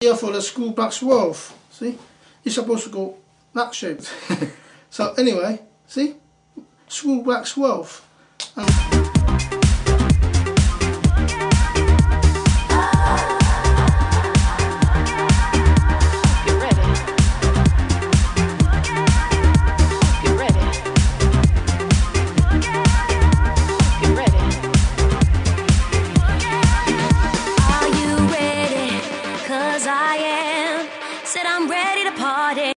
here for the screw back swerve. See? You're supposed to go that shape. so anyway, see? Screw back swerve. And I am. Said I'm ready to party.